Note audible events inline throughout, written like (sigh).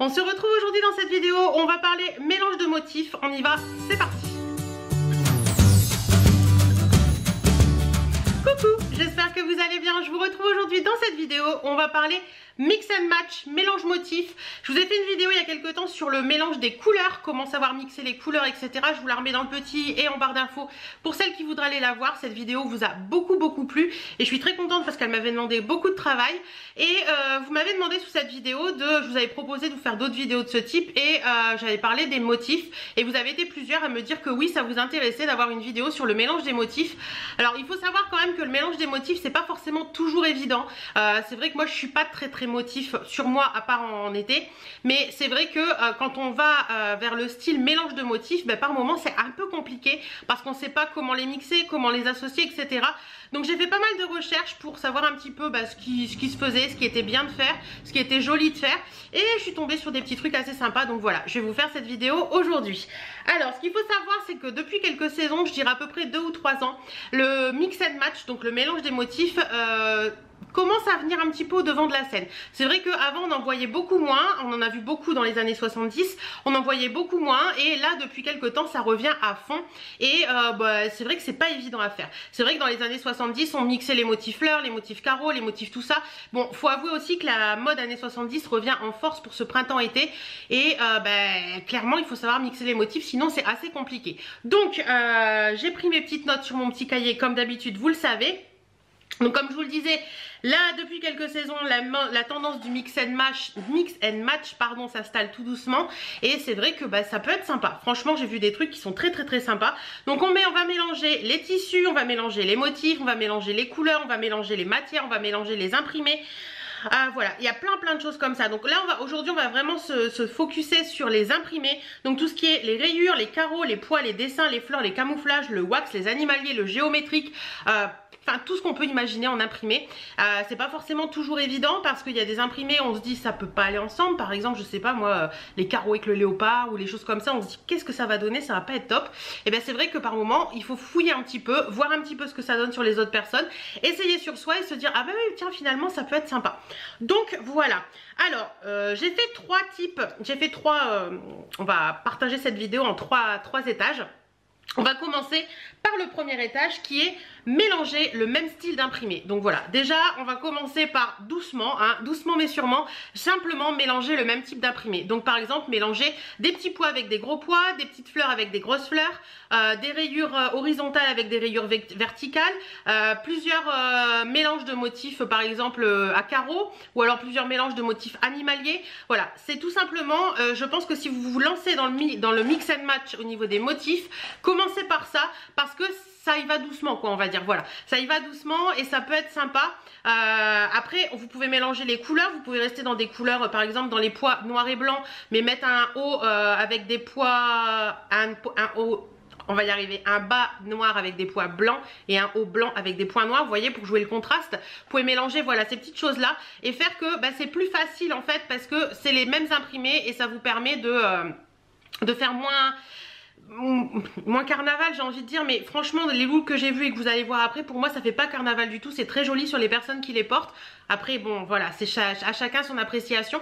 On se retrouve aujourd'hui dans cette vidéo, on va parler mélange de motifs, on y va, c'est parti. Coucou, j'espère que vous allez bien, je vous retrouve aujourd'hui dans cette vidéo, on va parler Mix and match, mélange motif. Je vous ai fait une vidéo il y a quelques temps sur le mélange des couleurs, comment savoir mixer les couleurs, etc. Je vous la remets dans le petit et en barre d'infos pour celles qui voudraient aller la voir. Cette vidéo vous a beaucoup beaucoup plu et je suis très contente parce qu'elle m'avait demandé beaucoup de travail. Et euh, vous m'avez demandé sous cette vidéo de, je vous avais proposé de vous faire d'autres vidéos de ce type et euh, j'avais parlé des motifs et vous avez été plusieurs à me dire que oui ça vous intéressait d'avoir une vidéo sur le mélange des motifs. Alors il faut savoir quand même que le mélange des motifs c'est pas forcément toujours évident. Euh, c'est vrai que moi je suis pas très très motifs sur moi à part en, été. Mais c'est vrai que euh, quand on va euh, vers le style mélange de motifs ben, par moment c'est un peu compliqué parce qu'on sait pas comment les mixer comment les associer etc donc j'ai fait pas mal de recherches pour savoir un petit peu ben, ce, qui, ce qui se faisait ce qui était bien de faire ce qui était joli de faire. Et je suis tombée sur des petits trucs assez sympas. Donc voilà je vais vous faire cette vidéo aujourd'hui. Alors ce qu'il faut savoir c'est que depuis quelques saisons je dirais à peu près deux ou trois ans le mix and match donc le mélange des motifs euh, commence à venir un petit peu au devant de la scène. C'est vrai qu'avant on en voyait beaucoup moins, on en a vu beaucoup dans les années 70, on en voyait beaucoup moins et là depuis quelques temps ça revient à fond et euh, bah, c'est vrai que c'est pas évident à faire. C'est vrai que dans les années 70 on mixait les motifs fleurs, les motifs carreaux, les motifs tout ça. Bon faut avouer aussi que la mode années 70 revient en force pour ce printemps-été et euh, bah, clairement il faut savoir mixer les motifs sinon c'est assez compliqué. Donc euh, j'ai pris mes petites notes sur mon petit cahier comme d'habitude vous le savez. Donc comme je vous le disais, là depuis quelques saisons, la, tendance du mix and match, pardon, s'installe tout doucement et c'est vrai que bah, ça peut être sympa. Franchement, j'ai vu des trucs qui sont très très très sympas. Donc on met, on va mélanger les tissus, on va mélanger les motifs, on va mélanger les couleurs, on va mélanger les matières, on va mélanger les imprimés. Ah, voilà, il y a plein plein de choses comme ça. Donc là, on va aujourd'hui, on va vraiment se, se sur les imprimés. Donc tout ce qui est les rayures, les carreaux, les poids, les dessins, les fleurs, les camouflages, le wax, les animaliers, le géométrique. Euh, enfin tout ce qu'on peut imaginer en imprimé. Euh, c'est pas forcément toujours évident parce qu'il y a des imprimés, on se dit ça peut pas aller ensemble. Par exemple, je sais pas moi, euh, les carreaux avec le léopard ou les choses comme ça, on se dit qu'est-ce que ça va donner, ça va pas être top. Et bien c'est vrai que par moment, il faut fouiller un petit peu, voir un petit peu ce que ça donne sur les autres personnes, essayer sur soi et se dire ah ben oui tiens finalement ça peut être sympa. Donc voilà. Alors, euh, j'ai fait trois types, j'ai fait trois, on va partager cette vidéo en trois étages. On va commencer par le premier étage qui est mélanger le même style d'imprimé. Donc voilà, déjà on va commencer par doucement, hein, doucement mais sûrement, simplement mélanger le même type d'imprimé. Donc par exemple mélanger des petits pois avec des gros pois, des petites fleurs avec des grosses fleurs, euh, des rayures euh, horizontales avec des rayures verticales, euh, plusieurs mélanges de motifs par exemple à carreaux ou alors plusieurs mélanges de motifs animaliers. Voilà, c'est tout simplement, je pense que si vous vous lancez dans le, dans le mix and match au niveau des motifs, commencez par ça parce que ça y va doucement quoi on va dire voilà. Ça y va doucement et ça peut être sympa. Euh, après vous pouvez mélanger les couleurs. Vous pouvez rester dans des couleurs euh, par exemple dans les pois noir et blanc mais mettre un haut euh, avec des pois un, haut on va y arriver, un bas noir avec des pois blancs et un haut blanc avec des points noirs, vous voyez, pour jouer le contraste. Vous pouvez mélanger, voilà, ces petites choses-là et faire que bah, c'est plus facile en fait parce que c'est les mêmes imprimés et ça vous permet de, de faire moins moins carnaval j'ai envie de dire mais franchement les looks que j'ai vus et que vous allez voir après pour moi ça fait pas carnaval du tout. C'est très joli sur les personnes qui les portent. Après bon voilà c'est à chacun son appréciation.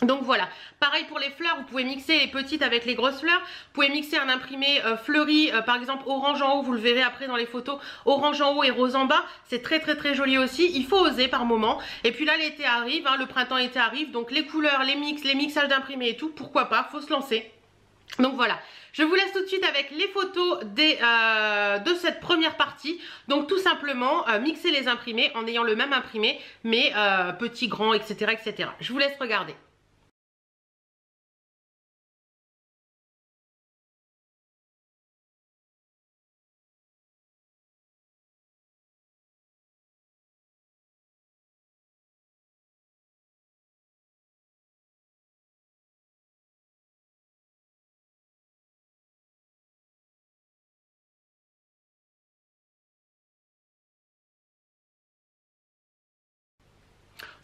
Donc voilà, pareil pour les fleurs, vous pouvez mixer les petites avec les grosses fleurs, vous pouvez mixer un imprimé euh, fleuri, euh, par exemple orange en haut, vous le verrez après dans les photos, orange en haut et rose en bas, c'est très très très joli aussi, il faut oser par moment, et puis là l'été arrive, hein, le printemps été arrive, donc les couleurs, les mix, les mixages d'imprimés et tout, pourquoi pas, faut se lancer. Donc voilà, je vous laisse tout de suite avec les photos euh, de cette première partie. Donc tout simplement euh, mixer les imprimés en ayant le même imprimé mais euh, petit, grand, etc., etc. Je vous laisse regarder.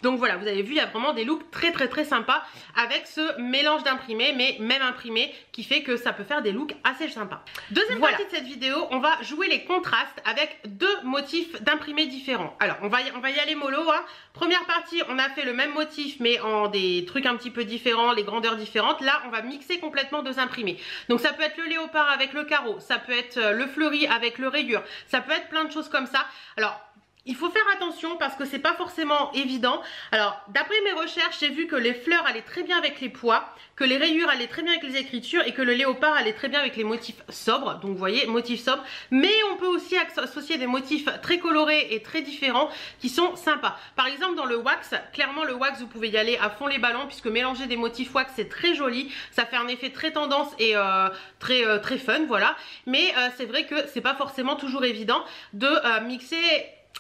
Donc voilà, vous avez vu, il y a vraiment des looks très très très sympas avec ce mélange d'imprimés, mais même imprimé, qui fait que ça peut faire des looks assez sympas. Deuxième partie de cette vidéo, on va jouer les contrastes avec deux motifs d'imprimés différents. Alors, on va y, on va y aller mollo. Hein. Première partie, on a fait le même motif, mais en des trucs un petit peu différents, les grandeurs différentes. Là, on va mixer complètement deux imprimés. Donc ça peut être le léopard avec le carreau, ça peut être euh, le fleuri avec le rayure, ça peut être plein de choses comme ça. Alors, il faut faire attention parce que c'est pas forcément évident. Alors, d'après mes recherches, j'ai vu que les fleurs allaient très bien avec les pois, que les rayures allaient très bien avec les écritures et que le léopard allait très bien avec les motifs sobres. Donc, vous voyez, motifs sobres. Mais on peut aussi associer des motifs très colorés et très différents qui sont sympas. Par exemple, dans le wax, clairement, le wax, vous pouvez y aller à fond les ballons puisque mélanger des motifs wax, c'est très joli. Ça fait un effet très tendance et euh, très, euh, très fun, voilà. Mais euh, c'est vrai que c'est pas forcément toujours évident de mixer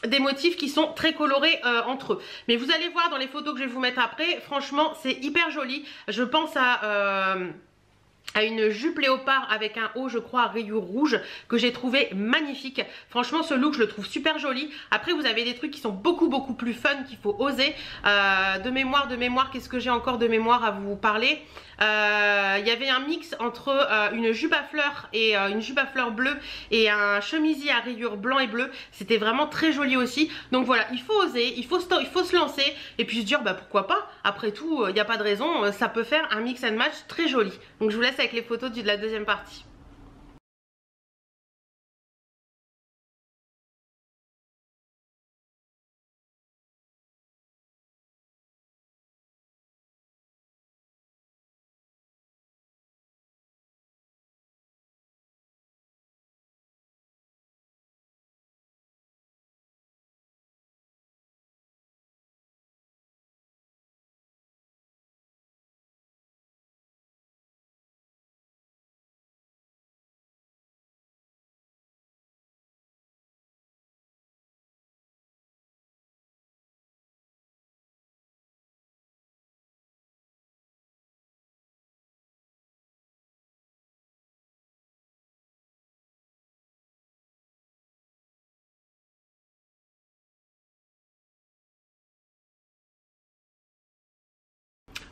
des motifs qui sont très colorés euh, entre eux. Mais vous allez voir dans les photos que je vais vous mettre après, franchement c'est hyper joli. Je pense à... Euh, à une jupe léopard avec un haut je crois à rayures rouge que j'ai trouvé magnifique franchement ce look je le trouve super joli après vous avez des trucs qui sont beaucoup beaucoup plus fun qu'il faut oser euh, de mémoire de mémoire qu'est-ce que j'ai encore de mémoire à vous parler? Euh, il y avait un mix entre euh, une jupe à fleurs et euh, une jupe à fleurs bleue et un chemisier à rayures blanc et bleu. C'était vraiment très joli aussi. Donc voilà, il faut oser, il faut, il faut se lancer et puis se dire bah pourquoi pas? Après tout, il n'y a pas de raison, ça peut faire un mix and match très joli. Donc je vous laisse avec les photos de la deuxième partie.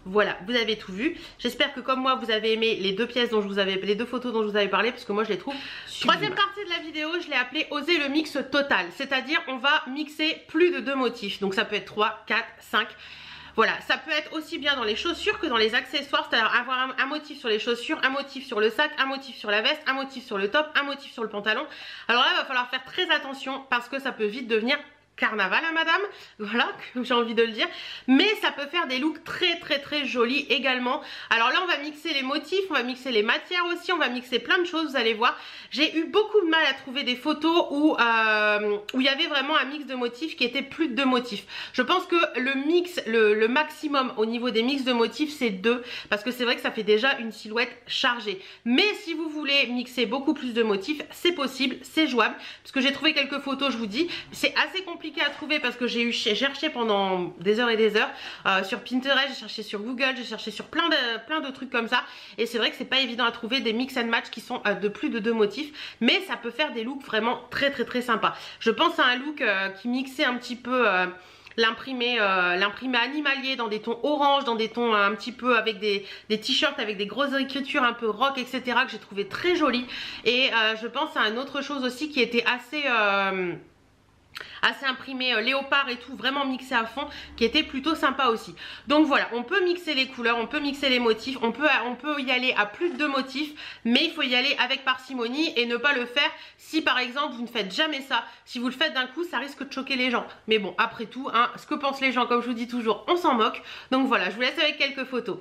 Voilà, vous avez tout vu. J'espère que comme moi, vous avez aimé les deux pièces dont je vous avais, les deux photos dont je vous avais parlé, parce que moi je les trouve. Troisième partie de la vidéo, je l'ai appelé oser le mix total. C'est-à-dire, on va mixer plus de deux motifs. Donc ça peut être 3, 4, 5. Voilà, ça peut être aussi bien dans les chaussures que dans les accessoires, c'est-à-dire avoir un, un, motif sur les chaussures, un motif sur le sac, un motif sur la veste, un motif sur le top, un motif sur le pantalon. Alors là, il va falloir faire très attention parce que ça peut vite devenir carnaval à hein, madame, (laughs) voilà, j'ai envie de le dire. Mais ça peut faire des looks très très très jolis également. Alors là on va mixer les motifs, on va mixer les matières aussi, on va mixer plein de choses, vous allez voir. J'ai eu beaucoup de mal à trouver des photos où euh, il y avait vraiment un mix de motifs qui était plus de deux motifs. Je pense que le mix, le maximum au niveau des mix de motifs c'est deux, parce que c'est vrai que ça fait déjà une silhouette chargée. Mais si vous voulez mixer beaucoup plus de motifs, c'est possible, c'est jouable, parce que j'ai trouvé quelques photos, je vous dis, c'est assez compliqué à trouver parce que j'ai eu cherché pendant des heures et des heures euh, sur Pinterest, j'ai cherché sur Google, j'ai cherché sur plein de, plein de trucs comme ça et c'est vrai que c'est pas évident à trouver des mix and match qui sont euh, de plus de deux motifs mais ça peut faire des looks vraiment très très très sympas. Je pense à un look euh, qui mixait un petit peu l'imprimé l'imprimé animalier dans des tons orange, dans des tons un petit peu avec des, des t-shirts avec des grosses écritures un peu rock etc que j'ai trouvé très joli et je pense à une autre chose aussi qui était assez assez imprimé euh, léopard et tout, vraiment mixé à fond, qui était plutôt sympa aussi. Donc voilà, on peut mixer les couleurs, on peut mixer les motifs, on peut, y aller à plus de deux motifs, mais il faut y aller avec parcimonie et ne pas le faire si par exemple vous ne faites jamais ça. Si vous le faites d'un coup, ça risque de choquer les gens. Mais bon, après tout, hein, ce que pensent les gens, comme je vous dis toujours, on s'en moque. Donc voilà, je vous laisse avec quelques photos.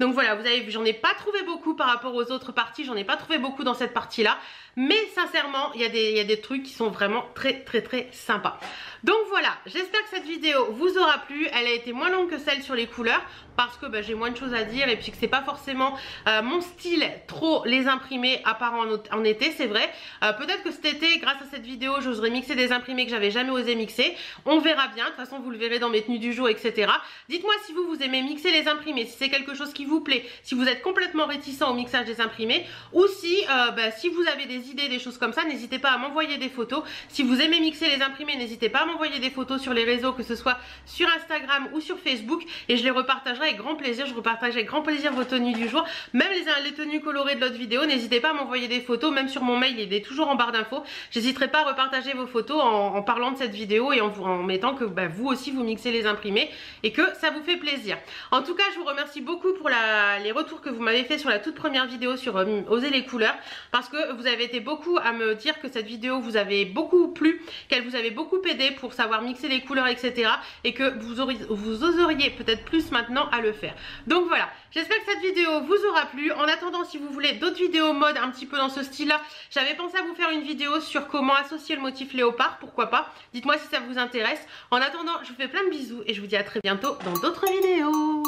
Donc voilà, vous avez vu, j'en ai pas trouvé beaucoup par rapport aux autres parties, j'en ai pas trouvé beaucoup dans cette partie-là. Mais sincèrement, il y, a des, trucs qui sont vraiment très très très sympas. Donc voilà, j'espère que cette vidéo vous aura plu. Elle a été moins longue que celle sur les couleurs parce que bah, j'ai moins de choses à dire et puis que c'est pas forcément euh, mon style trop les imprimer à part en, été, c'est vrai. Euh, peut-être que cet été, grâce à cette vidéo, j'oserais mixer des imprimés que j'avais jamais osé mixer. On verra bien, de toute façon vous le verrez dans mes tenues du jour, etc. Dites-moi si vous, vous aimez mixer les imprimés, si c'est quelque chose qui vous plaît, si vous êtes complètement réticent au mixage des imprimés ou si, euh, bah, si vous avez des idées, des choses comme ça, n'hésitez pas à m'envoyer des photos. Si vous aimez mixer les imprimés, n'hésitez pas à m'envoyer des photos sur les réseaux, que ce soit sur Instagram ou sur Facebook et je les repartagerai avec grand plaisir. Je repartage avec grand plaisir vos tenues du jour, même les, tenues colorées de l'autre vidéo. N'hésitez pas à m'envoyer des photos, même sur mon mail, il est toujours en barre d'infos. J'hésiterai pas à repartager vos photos en, parlant de cette vidéo et en, en mettant que bah, vous aussi vous mixez les imprimés et que ça vous fait plaisir. En tout cas, je vous remercie beaucoup pour la, les retours que vous m'avez fait sur la toute première vidéo sur euh, Oser les couleurs parce que vous avez été beaucoup à me dire que cette vidéo vous avait beaucoup plu, qu'elle vous avait beaucoup aidé pour savoir mixer les couleurs, etc. et que vous, vous oseriez peut-être plus maintenant à le faire. Donc voilà, j'espère que cette vidéo vous aura plu. En attendant, si vous voulez d'autres vidéos mode un petit peu dans ce style-là, j'avais pensé à vous faire une vidéo sur comment associer le motif léopard, pourquoi pas. Dites-moi si ça vous intéresse. En attendant, je vous fais plein de bisous et je vous dis à très bientôt dans d'autres vidéos.